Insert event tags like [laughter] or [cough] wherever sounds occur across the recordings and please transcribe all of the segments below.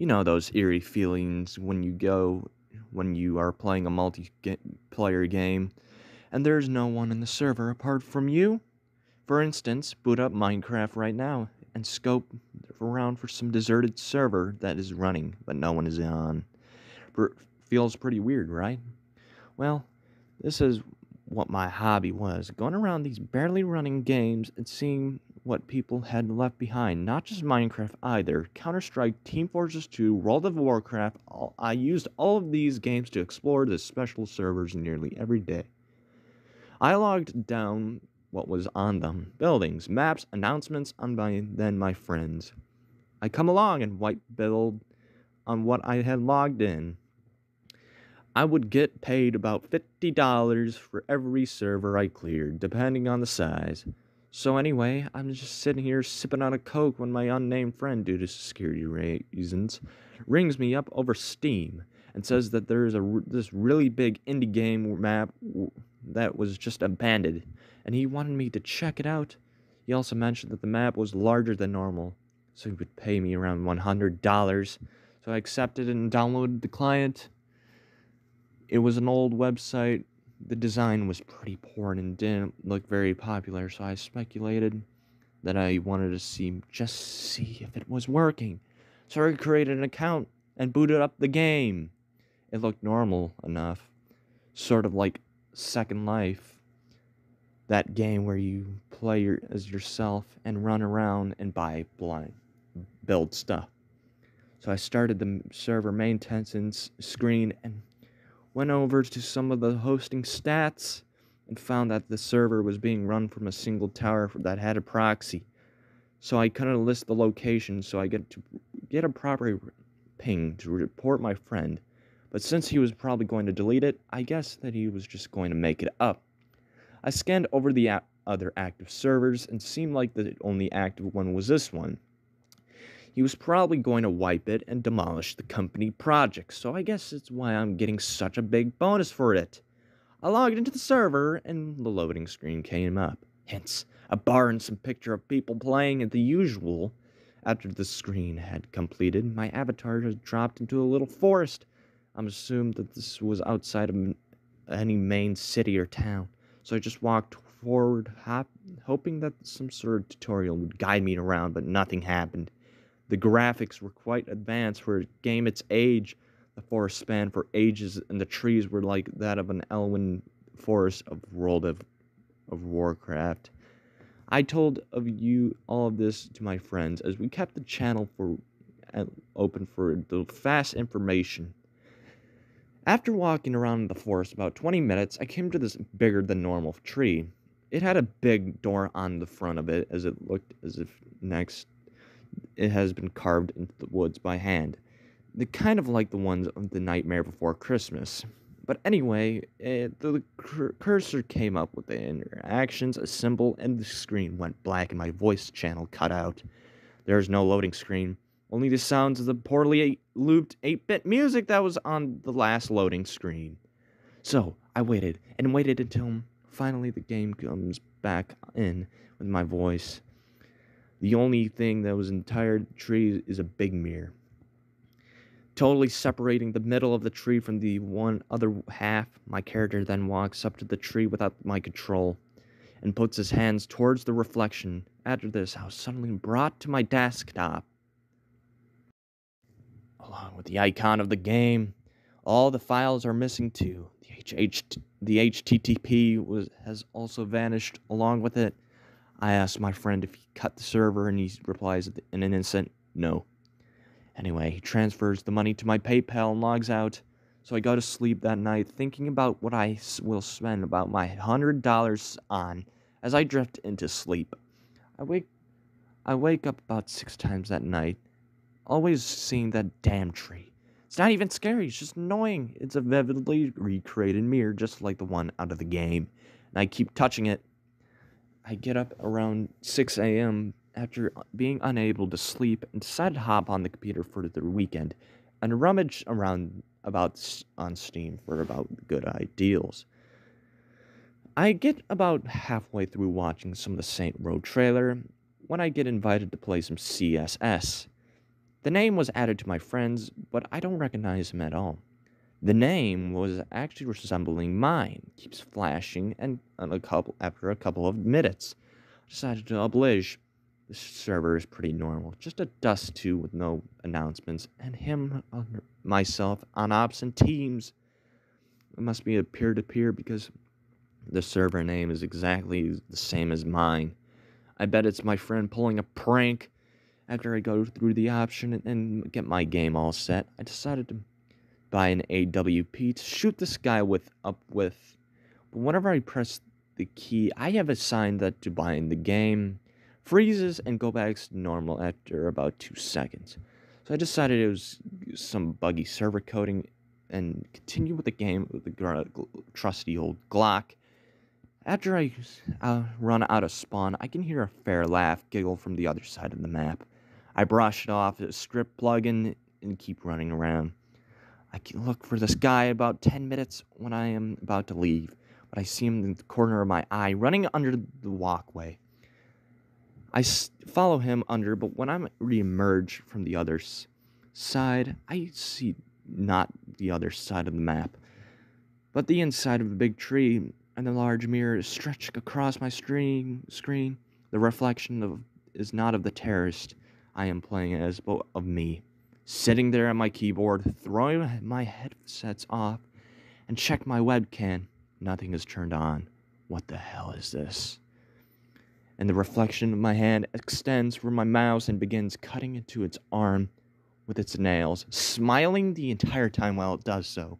You know those eerie feelings when you go when you are playing a multiplayer game and there's no one in the server apart from you? For instance, boot up Minecraft right now and scope around for some deserted server that is running but no one is on. Feels pretty weird, right? Well, this is what my hobby was going around these barely running games and seeing what people had left behind. Not just Minecraft either. Counter Strike, Team Fortress 2, World of Warcraft. All, I used all of these games to explore the special servers nearly every day. I logged down what was on them buildings, maps, announcements on my then my friends. I come along and white build on what I had logged in. I would get paid about $50 for every server I cleared, depending on the size. So, anyway, I'm just sitting here sipping on a Coke when my unnamed friend, due to security reasons, rings me up over Steam and says that there's a this really big indie game map that was just abandoned, and he wanted me to check it out. He also mentioned that the map was larger than normal, so he would pay me around $100. So I accepted and downloaded the client it was an old website. The design was pretty poor and didn't look very popular, so I speculated that I wanted to see just see if it was working. So I created an account and booted up the game. It looked normal enough, sort of like Second Life. That game where you play your, as yourself and run around and buy blind build stuff. So I started the server maintenance screen and went over to some of the hosting stats and found that the server was being run from a single tower that had a proxy. So I couldn't list the location, so I get to get a proper ping to report my friend. But since he was probably going to delete it, I guess that he was just going to make it up. I scanned over the other active servers and seemed like the only active one was this one he was probably going to wipe it and demolish the company project, so I guess it's why I'm getting such a big bonus for it. I logged into the server and the loading screen came up. Hence, a bar and some picture of people playing at the usual. After the screen had completed, my avatar had dropped into a little forest. I'm assumed that this was outside of any main city or town, so I just walked forward, hop- hoping that some sort of tutorial would guide me around, but nothing happened. The graphics were quite advanced for a game its age. The forest spanned for ages, and the trees were like that of an Elwynn forest of World of, of Warcraft. I told of you all of this to my friends as we kept the channel for open for the fast information. After walking around the forest about 20 minutes, I came to this bigger than normal tree. It had a big door on the front of it as it looked as if next it has been carved into the woods by hand. The kind of like the ones of the Nightmare Before Christmas. But anyway, it, the cursor came up with the interactions, a symbol, and the screen went black and my voice channel cut out. There is no loading screen, only the sounds of the poorly looped 8 bit music that was on the last loading screen. So I waited and waited until finally the game comes back in with my voice. The only thing that was entire tree is a big mirror. Totally separating the middle of the tree from the one other half, my character then walks up to the tree without my control and puts his hands towards the reflection. After this, I was suddenly brought to my desktop. Along with the icon of the game, all the files are missing too. The, HH, the HTTP was, has also vanished along with it. I asked my friend if he cut the server, and he replies in an instant, no. Anyway, he transfers the money to my PayPal and logs out. So I go to sleep that night thinking about what I will spend about my $100 on as I drift into sleep. I wake I wake up about 6 times that night, always seeing that damn tree. It's not even scary, it's just annoying. It's a vividly recreated mirror just like the one out of the game. And I keep touching it I get up around 6 a.m. after being unable to sleep and decide to hop on the computer for the weekend and rummage around about on Steam for about good ideals. I get about halfway through watching some of the Saints Row trailer when I get invited to play some CSS. The name was added to my friends, but I don't recognize him at all. The name was actually resembling mine, keeps flashing, and a couple after a couple of minutes, decided to oblige. The server is pretty normal, just a dust 2 with no announcements, and him, myself, on opposite teams. It must be a peer to peer because the server name is exactly the same as mine. I bet it's my friend pulling a prank. After I go through the option and get my game all set, I decided to buy an AWP to shoot this guy with up with. But whenever I press the key, I have assigned that to bind the game, freezes and go back to normal after about two seconds. So I decided it was some buggy server coding and continue with the game with the trusty old Glock. After I uh, run out of spawn, I can hear a fair laugh giggle from the other side of the map. I brush it off as a script plugin and keep running around. I can look for this guy about 10 minutes when I am about to leave, but I see him in the corner of my eye running under the walkway. I follow him under, but when I re-emerge from the other side, I see not the other side of the map, but the inside of a big tree and the large mirror is stretched across my screen. Screen. The reflection of is not of the terrorist I am playing as, but of me, sitting there at my keyboard, throwing my headsets off, and check my webcam. Nothing is turned on. What the hell is this? And the reflection of my hand extends from my mouse and begins cutting into its arm with its nails, smiling the entire time while it does so.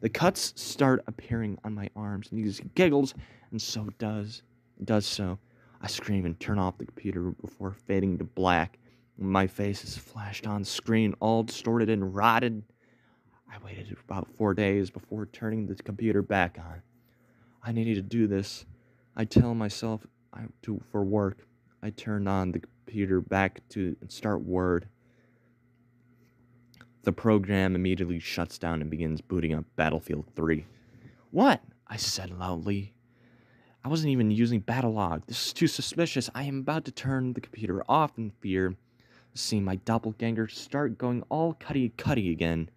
The cuts start appearing on my arms, and he just giggles, and so does does so. I scream and turn off the computer before fading to black. My face is flashed on screen, all distorted and rotted. I waited about four days before turning the computer back on. I needed to do this. I tell myself I do for work. I turn on the computer back to start Word. The program immediately shuts down and begins booting up Battlefield 3. What? I said loudly. I wasn't even using Battlelog. This is too suspicious. I am about to turn the computer off in fear seeing my doppelganger start going all cutty cutty again.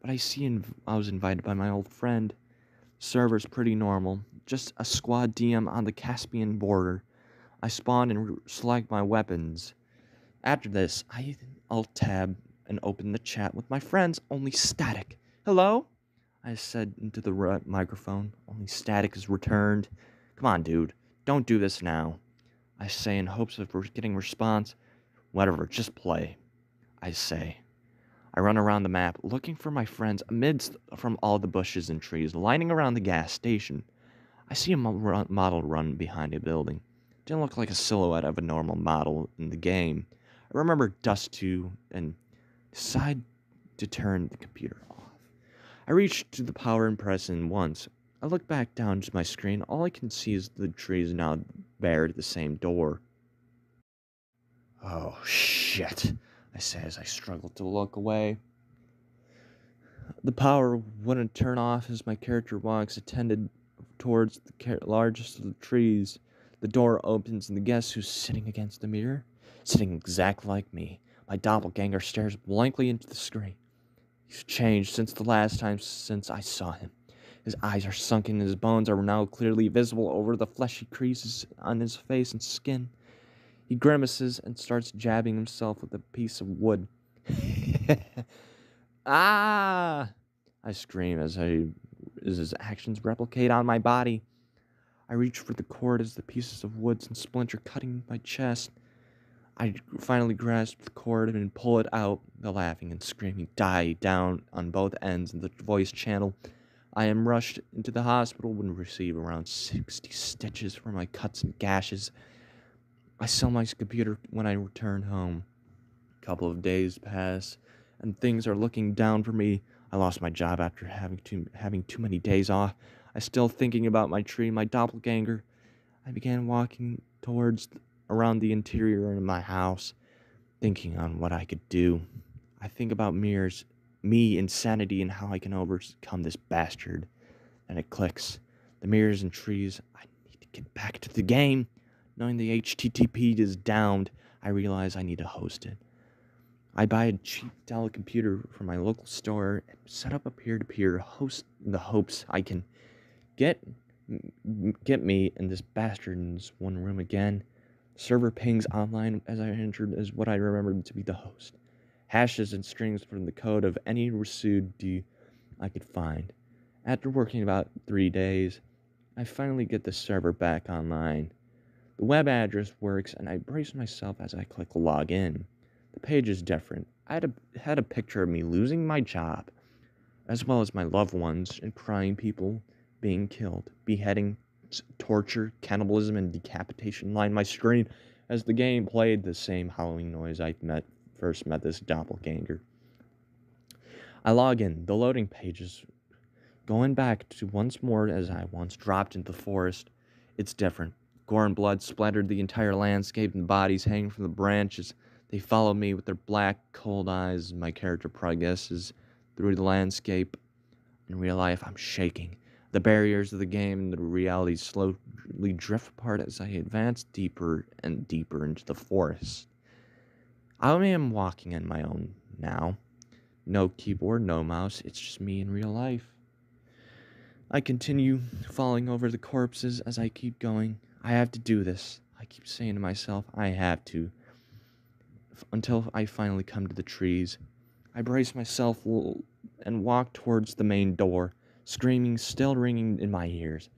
But I see inv- I was invited by my old friend. Server's pretty normal. Just a squad DM on the Caspian border. I spawn and re- select my weapons. After this, I alt tab and open the chat with my friends, only static. Hello? I said into the r- microphone. Only static is returned. Come on, dude. Don't do this now. I say in hopes of getting response. Whatever, just play. I say. I run around the map, looking for my friends amidst from all the bushes and trees lining around the gas station. I see a model run behind a building. Didn't look like a silhouette of a normal model in the game. I remember Dust 2 and decide to turn the computer off. I reach to the power and press in once. I look back down to my screen. All I can see is the trees now bare to the same door. Oh, shit, I say as I struggle to look away. The power wouldn't turn off as my character walks attended towards the largest of the trees. The door opens and the guest who's sitting against the mirror, sitting exactly like me, my doppelganger stares blankly into the screen. He's changed since the last time since I saw him. His eyes are sunken, and his bones are now clearly visible over the fleshy creases on his face and skin. He grimaces and starts jabbing himself with a piece of wood. [laughs] ah! I scream as, I, as his actions replicate on my body. I reach for the cord as the pieces of wood and splinter cutting my chest. I finally grasp the cord and pull it out. The laughing and screaming die down on both ends of the voice channel. I am rushed into the hospital and receive around 60 stitches for my cuts and gashes. I sell my computer when I return home. A couple of days pass, and things are looking down for me. I lost my job after having too, having too many days off. I'm still thinking about my tree, my doppelganger. I began walking towards around the interior of my house, thinking on what I could do. I think about mirrors, me, insanity, and how I can overcome this bastard. And it clicks. The mirrors and trees. I need to get back to the game. Knowing the HTTP is downed, I realize I need to host it. I buy a cheap Dell computer from my local store and set up a peer-to-peer host in the hopes I can get get me in this one room again. Server pings online as I entered as what I remembered to be the host. Hashes and strings from the code of any resude I could find. After working about three days, I finally get the server back online. The web address works and I brace myself as I click login. The page is different. I had a, had a picture of me losing my job, as well as my loved ones and crying people being killed, beheading, torture, cannibalism, and decapitation line my screen as the game played the same howling noise I met first met this doppelganger. I log in. The loading page is going back to once more as I once dropped into the forest. It's different. Gore and blood splattered the entire landscape, and bodies hanging from the branches. They follow me with their black, cold eyes. My character progresses through the landscape. In real life, I'm shaking. The barriers of the game and the reality slowly drift apart as I advance deeper and deeper into the forest. I am walking on my own now. No keyboard, no mouse, it's just me in real life. I continue falling over the corpses as I keep going. I have to do this. I keep saying to myself, I have to. F- until I finally come to the trees. I brace myself and walk towards the main door, screaming still ringing in my ears.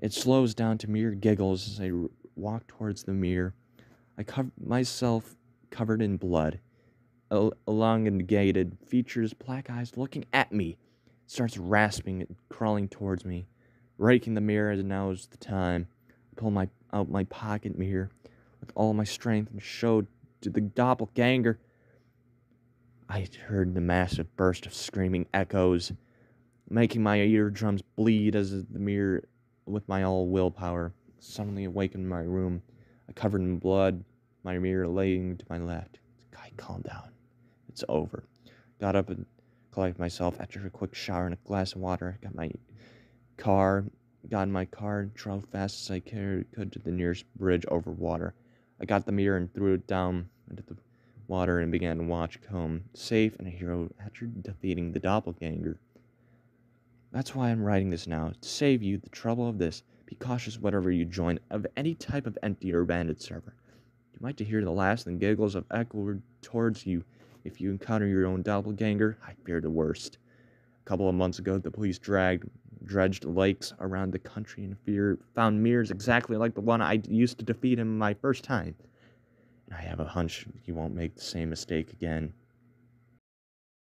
It slows down to mere giggles as I r- walk towards the mirror. I cover myself covered in blood, elongated features, black eyes looking at me, It starts rasping and crawling towards me, raking the mirror as now is the time pull my out my pocket mirror with all my strength and showed to the doppelganger. I heard the massive burst of screaming echoes, making my eardrums bleed as the mirror, with my all willpower, suddenly awakened my room. I covered in blood, my mirror laying to my left. Guy, calm down. It's over. Got up and collected myself after a quick shower and a glass of water. Got my car got in my car and drove fast as I could to the nearest bridge over water. I got the mirror and threw it down into the water and began to watch home, safe and a hero after defeating the doppelganger. That's why I'm writing this now, to save you the trouble of this. Be cautious whatever you join of any type of empty or abandoned server. You might hear the last and giggles of echo towards you if you encounter your own doppelganger. I fear the worst. A couple of months ago, the police dragged dredged lakes around the country in fear, found mirrors exactly like the one I used to defeat him my first time. And I have a hunch he won't make the same mistake again.